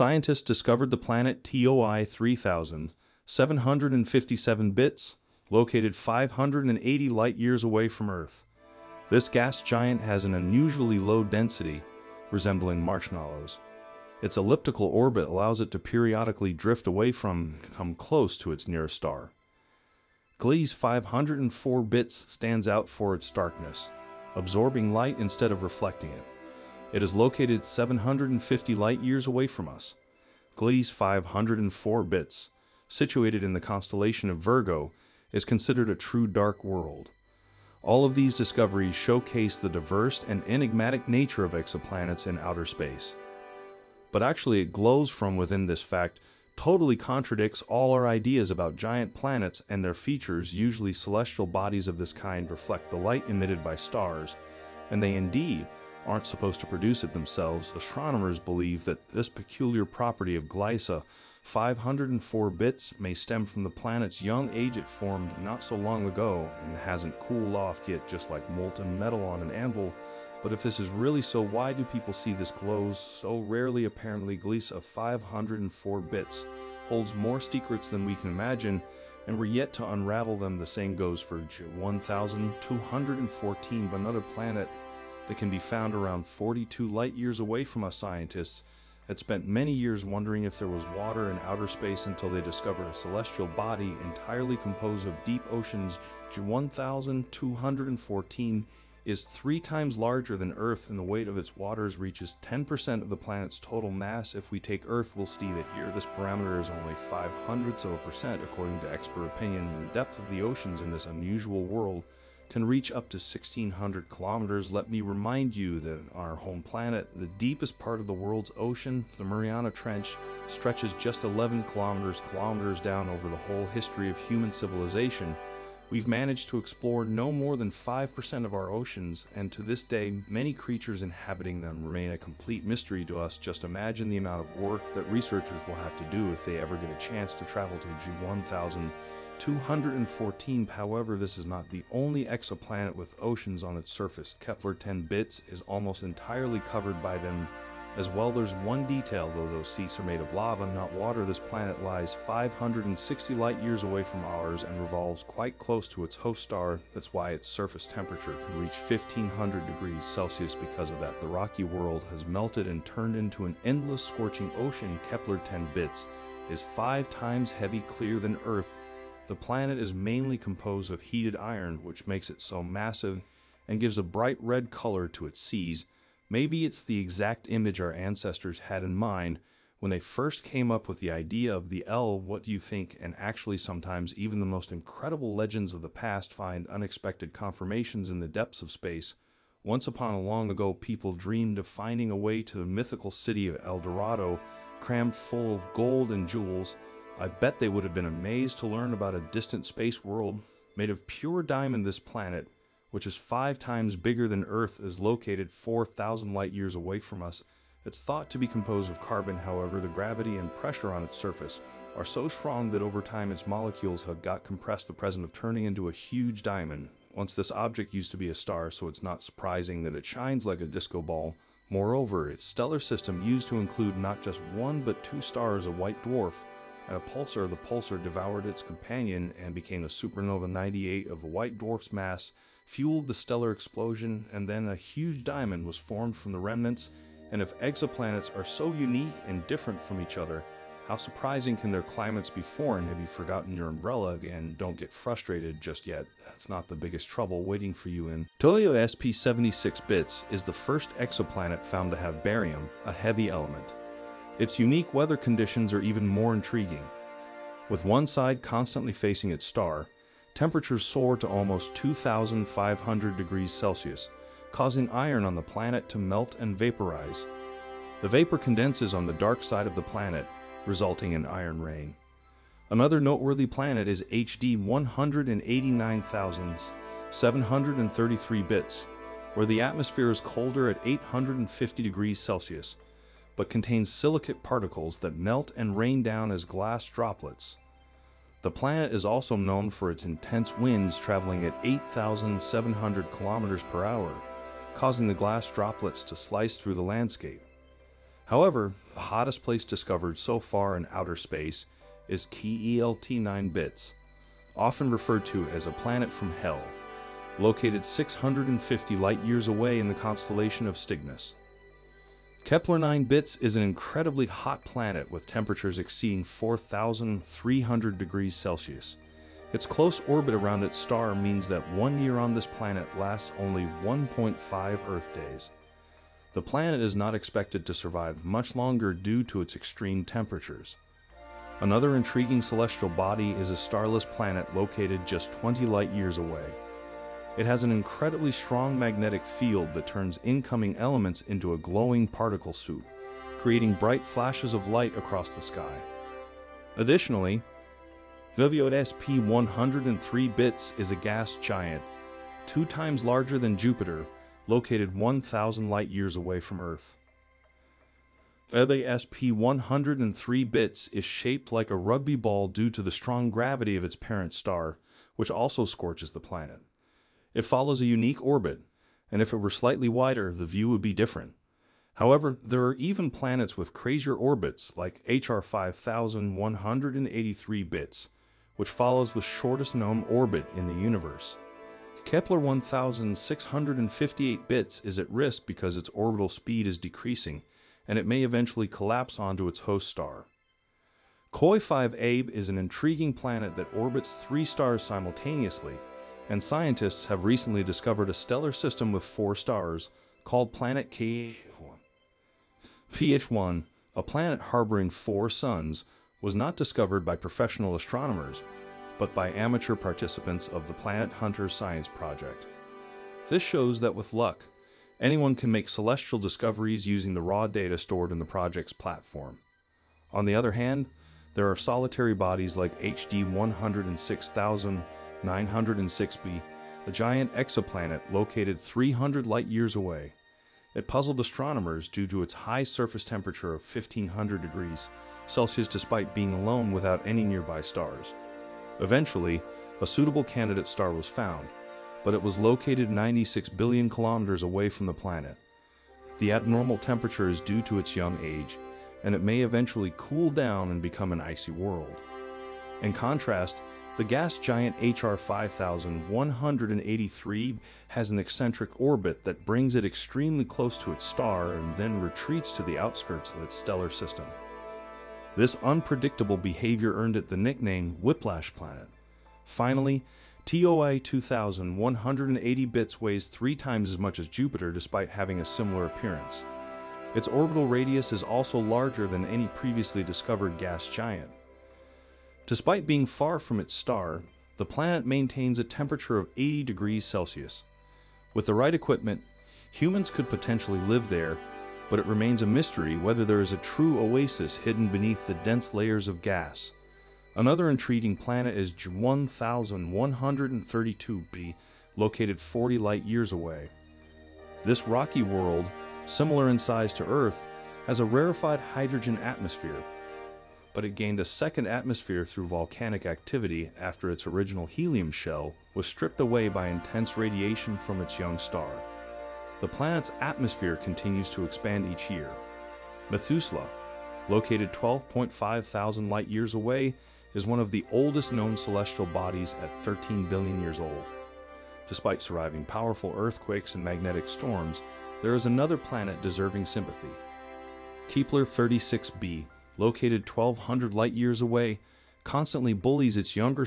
Scientists discovered the planet TOI 3000, 757 bits, located 580 light years away from Earth. This gas giant has an unusually low density, resembling marshmallows. Its elliptical orbit allows it to periodically drift away from, come close to its nearest star. Gliese 504 bits stands out for its darkness, absorbing light instead of reflecting it. It is located 750 light years away from us. Gliese 504 bits, situated in the constellation of Virgo, is considered a true dark world. All of these discoveries showcase the diverse and enigmatic nature of exoplanets in outer space but actually it glows from within this fact totally contradicts all our ideas about giant planets and their features. Usually, celestial bodies of this kind reflect the light emitted by stars, and they indeed aren't supposed to produce it themselves. Astronomers believe that this peculiar property of Gliese 504 bits may stem from the planet's young age it formed not so long ago and hasn't cooled off yet, just like molten metal on an anvil but if this is really so, why do people see this glows so rarely? Apparently, Gliese of 504 bits holds more secrets than we can imagine, and we're yet to unravel them. The same goes for 1214, but another planet that can be found around 42 light years away from us scientists had spent many years wondering if there was water in outer space until they discovered a celestial body entirely composed of deep oceans 1214 is three times larger than Earth and the weight of its waters reaches 10% of the planet's total mass. If we take Earth, we'll see that here this parameter is only 5 hundredths of a percent according to expert opinion. The depth of the oceans in this unusual world can reach up to 1600 kilometers. Let me remind you that our home planet, the deepest part of the world's ocean, the Mariana Trench, stretches just 11 kilometers kilometers down over the whole history of human civilization. We've managed to explore no more than 5% of our oceans, and to this day, many creatures inhabiting them remain a complete mystery to us. Just imagine the amount of work that researchers will have to do if they ever get a chance to travel to G1214. However, this is not the only exoplanet with oceans on its surface. Kepler 10 bits is almost entirely covered by them as well, there's one detail, though those seats are made of lava, not water, this planet lies 560 light years away from ours and revolves quite close to its host star. That's why its surface temperature can reach 1500 degrees Celsius because of that. The rocky world has melted and turned into an endless scorching ocean. Kepler 10 bits is five times heavy clear than Earth. The planet is mainly composed of heated iron, which makes it so massive and gives a bright red color to its seas. Maybe it's the exact image our ancestors had in mind when they first came up with the idea of the L. What do you think? And actually, sometimes even the most incredible legends of the past find unexpected confirmations in the depths of space. Once upon a long ago, people dreamed of finding a way to the mythical city of El Dorado, crammed full of gold and jewels. I bet they would have been amazed to learn about a distant space world made of pure diamond. This planet which is five times bigger than Earth, is located 4,000 light years away from us. It's thought to be composed of carbon, however, the gravity and pressure on its surface are so strong that over time its molecules have got compressed the present of turning into a huge diamond. Once this object used to be a star, so it's not surprising that it shines like a disco ball. Moreover, its stellar system used to include not just one but two stars, a white dwarf, and a pulsar. The pulsar devoured its companion and became a supernova 98 of a white dwarf's mass fueled the stellar explosion, and then a huge diamond was formed from the remnants. And if exoplanets are so unique and different from each other, how surprising can their climates be foreign? Have you forgotten your umbrella And Don't get frustrated just yet. That's not the biggest trouble waiting for you in. Toyo SP 76 bits is the first exoplanet found to have barium, a heavy element. Its unique weather conditions are even more intriguing. With one side constantly facing its star, temperatures soar to almost 2,500 degrees Celsius, causing iron on the planet to melt and vaporize. The vapor condenses on the dark side of the planet, resulting in iron rain. Another noteworthy planet is HD 189,733 bits, where the atmosphere is colder at 850 degrees Celsius, but contains silicate particles that melt and rain down as glass droplets. The planet is also known for its intense winds traveling at 8,700 kilometers per hour, causing the glass droplets to slice through the landscape. However, the hottest place discovered so far in outer space is KELT 9 Bits, often referred to as a planet from hell, located 650 light years away in the constellation of Cygnus. Kepler 9 Bits is an incredibly hot planet with temperatures exceeding 4,300 degrees Celsius. Its close orbit around its star means that one year on this planet lasts only 1.5 Earth days. The planet is not expected to survive much longer due to its extreme temperatures. Another intriguing celestial body is a starless planet located just 20 light years away. It has an incredibly strong magnetic field that turns incoming elements into a glowing particle soup, creating bright flashes of light across the sky. Additionally, Viviot SP 103 bits is a gas giant, two times larger than Jupiter, located 1,000 light years away from Earth. SP 103 bits is shaped like a rugby ball due to the strong gravity of its parent star, which also scorches the planet. It follows a unique orbit, and if it were slightly wider, the view would be different. However, there are even planets with crazier orbits like HR 5183 bits, which follows the shortest known orbit in the universe. Kepler 1658 bits is at risk because its orbital speed is decreasing, and it may eventually collapse onto its host star. Koi 5a is an intriguing planet that orbits three stars simultaneously and scientists have recently discovered a stellar system with four stars called Planet K1. PH1, a planet harboring four suns, was not discovered by professional astronomers, but by amateur participants of the Planet Hunter Science Project. This shows that with luck, anyone can make celestial discoveries using the raw data stored in the project's platform. On the other hand, there are solitary bodies like HD 106000 906b, a giant exoplanet located 300 light years away. It puzzled astronomers due to its high surface temperature of 1500 degrees Celsius despite being alone without any nearby stars. Eventually, a suitable candidate star was found, but it was located 96 billion kilometers away from the planet. The abnormal temperature is due to its young age, and it may eventually cool down and become an icy world. In contrast, the gas giant HR 5183 has an eccentric orbit that brings it extremely close to its star and then retreats to the outskirts of its stellar system. This unpredictable behavior earned it the nickname Whiplash Planet. Finally, TOI 2180 bits weighs three times as much as Jupiter despite having a similar appearance. Its orbital radius is also larger than any previously discovered gas giant. Despite being far from its star, the planet maintains a temperature of 80 degrees Celsius. With the right equipment, humans could potentially live there, but it remains a mystery whether there is a true oasis hidden beneath the dense layers of gas. Another intriguing planet is 1132b, located 40 light years away. This rocky world, similar in size to Earth, has a rarefied hydrogen atmosphere but it gained a second atmosphere through volcanic activity after its original helium shell was stripped away by intense radiation from its young star. The planet's atmosphere continues to expand each year. Methuselah, located 12.5 thousand light years away, is one of the oldest known celestial bodies at 13 billion years old. Despite surviving powerful earthquakes and magnetic storms, there is another planet deserving sympathy. Kepler 36b located 1,200 light years away, constantly bullies its younger